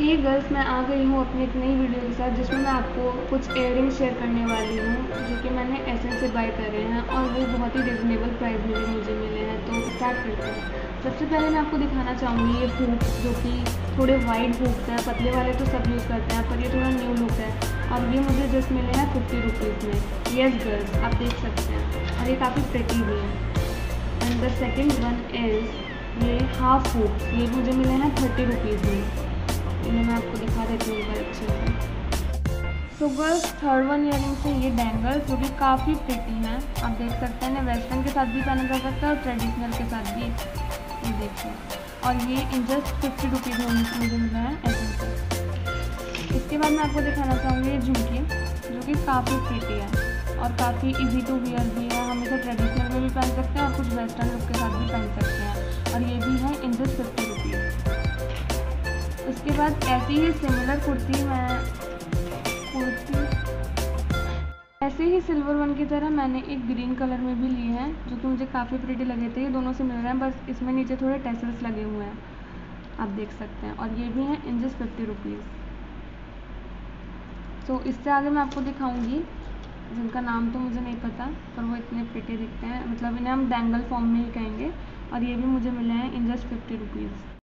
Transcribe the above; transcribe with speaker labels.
Speaker 1: हे girls मैं आ गई हूँ अपनी एक नई वीडियो के साथ, जिसमें मैं आपको कुछ इयर शेयर करने वाली हूँ, जो कि मैंने एस से बाय करे हैं, और वो बहुत ही रिजनेबल प्राइस में भी मुझे मिले हैं। तो स्टार्ट करते हैं। सबसे पहले मैं आपको दिखाना चाहूँगी ये हुक जो कि थोड़े वाइड हुक्स हैं, पतले वाले तो सब यूज़ करते हैं, पर ये थोड़ा न्यू लुक है। और ये मुझे जस्ट मिले हैं फिफ्टी रुपीज़ में। येस गर्ल्स आप देख सकते हैं। और ये काफ़ी प्रेटी भी है। And the second one is ये हाफ़ हुक्स ये मुझे मिले हैं थर्टी रुपीज़ मैं। हूँ तो गर्ल्स थर्ड वन ईयरिंग से ये बैंगल्स जो कि काफ़ी प्रिटी हैं। आप देख सकते हैं वेस्टर्न के साथ भी पहना जा सकता है और ट्रेडिशनल के साथ भी। ये देखिए। और ये इन जस्ट फिफ्टी रुपीज़ में मुझे मिला है, ऐसे से इसके बाद मैं आपको दिखाना चाहूँगी ये झुमकी, जो कि काफ़ी प्रिटी है और काफ़ी इजी टू वियर भी है। हम इसे ट्रेडिशनल में भी पहन सकते हैं और कुछ वेस्टर्न लुक के साथ भी पहन सकते हैं। और ये भी है उसके बाद ऐसी ही सिमिलर कुर्ती मैं कुर्ती। ऐसे ही सिल्वर वन की तरह मैंने एक ग्रीन कलर में भी ली है, जो कि मुझे काफ़ी प्रिटी लगे थे। ये दोनों सिमिलर हैं, बस इसमें नीचे थोड़े टेसल्स लगे हुए हैं। आप देख सकते हैं। और ये भी हैं इन जस्ट फिफ्टी रुपीज़ तो इससे आगे मैं आपको दिखाऊँगी, जिनका नाम तो मुझे नहीं पता, पर वो इतने प्रिटी दिखते हैं। मतलब इन्हें हम बैंगल फॉर्म में ही कहेंगे। और ये भी मुझे मिले हैं इन जस्ट फिफ्टी रुपीज़